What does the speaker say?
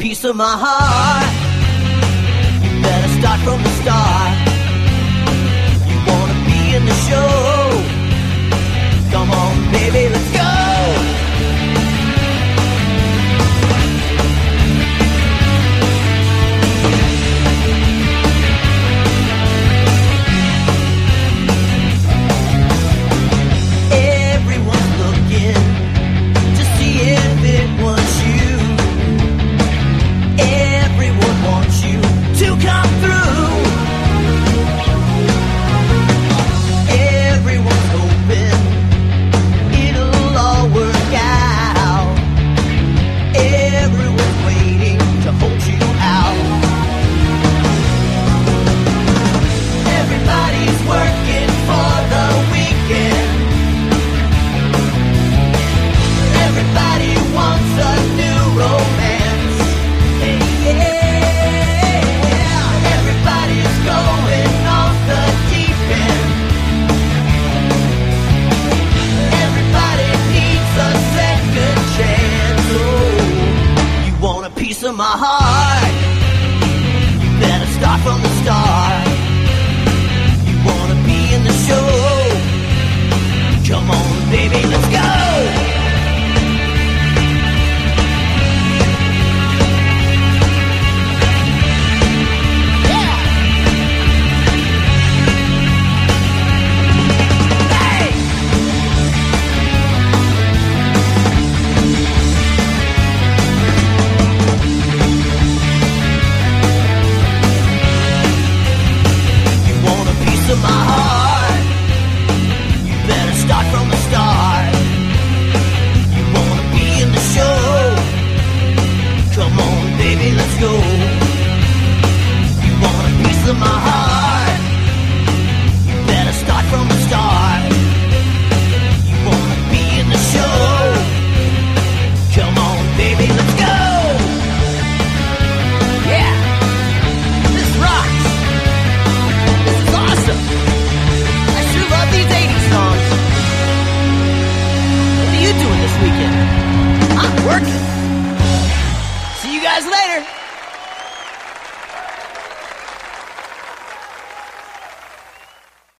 piece of my heart. You better start from the start. You wanna be in the show. ha! working. See you guys later.